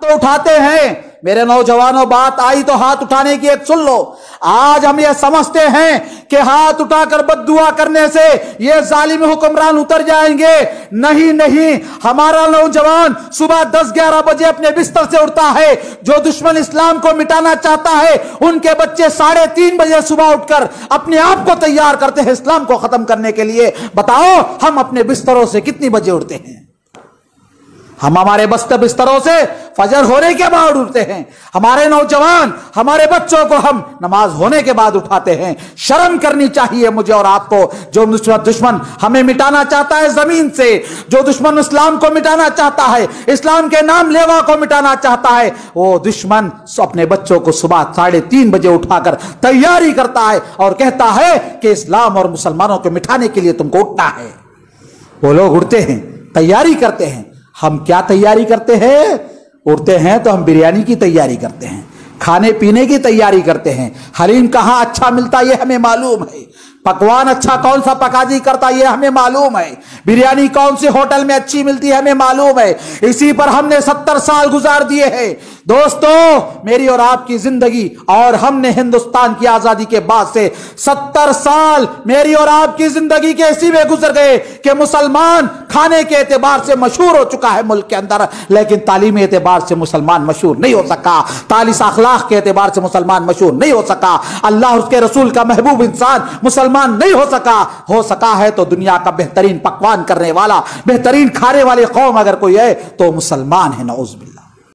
تو اٹھاتے ہیں۔ میرے نوجوانوں، بات آئی تو ہاتھ اٹھانے کی ایک سن لو۔ آج ہم یہ سمجھتے ہیں کہ ہاتھ اٹھا کر بد دعا کرنے سے یہ ظالم حکمران اتر جائیں گے۔ نہیں نہیں، ہمارا نوجوان صبح دس گیارہ بجے اپنے بستر سے اٹھتا ہے۔ جو دشمن اسلام کو مٹانا چاہتا ہے، ان کے بچے ساڑھے تین بجے صبح اٹھ کر اپنے آپ کو تیار کرتے ہیں اسلام کو ختم کرنے کے لیے۔ بتاؤ، ہم اپنے بستروں سے کتنی بجے اٹھتے ہیں؟ ہم ہمارے بست بستروں سے فجر ہونے کے بعد اٹھتے ہیں۔ ہمارے نوجوان، ہمارے بچوں کو ہم نماز ہونے کے بعد اٹھاتے ہیں۔ شرم کرنی چاہیے مجھے اور آپ کو۔ جو دشمن ہمیں مٹانا چاہتا ہے زمین سے، جو دشمن اسلام کو مٹانا چاہتا ہے، اسلام کے نام لیوا کو مٹانا چاہتا ہے، وہ دشمن اپنے بچوں کو صبح ساڑھے تین بجے اٹھا کر تیاری کرتا ہے اور کہتا ہے کہ اسلام اور مسلمانوں کو مٹانے کے لیے تم کو اٹھنا ہے۔ وہ لوگ اٹھتے ہیں، تیاری کرتے ہیں۔ ہم کیا تیاری کرتے ہیں؟ اڑتے ہیں تو ہم بریانی کی تیاری کرتے ہیں، کھانے پینے کی تیاری کرتے ہیں۔ حلیم کہاں اچھا ملتا یہ ہمیں معلوم ہے۔ پکوان اچھا کون سا پکاجی کرتا یہ ہمیں معلوم ہے۔ بریانی کون سی ہوٹل میں اچھی ملتی ہے، ہمیں معلوم ہے۔ اسی پر ہم نے ستر سال گزار دیے ہیں۔ دوستو، میری اور آپ کی زندگی اور ہم نے ہندوستان کی آزادی کے بعد سے ستر سال میری اور آپ کی زندگی کے اسی میں گزر گئے کہ مسلمان کھانے کے اعتبار سے مشہور ہو چکا ہے ملک کے اندر، لیکن تعلیمی اعتبار سے مسلمان مشہور نہیں ہو سکا۔ تالیس اخلاق کے اعتبار سے مسلمان مشہور نہیں ہو سکا۔ اللہ اس کے رسول کا محبوب انسان مسلمان نہیں ہو سکا ہو سکا ہے تو دنیا کا بہترین پکوان کرنے والا، بہترین کھانے والے قوم اگر کوئی ہے تو مسلمان ہے، نعوذ باللہ۔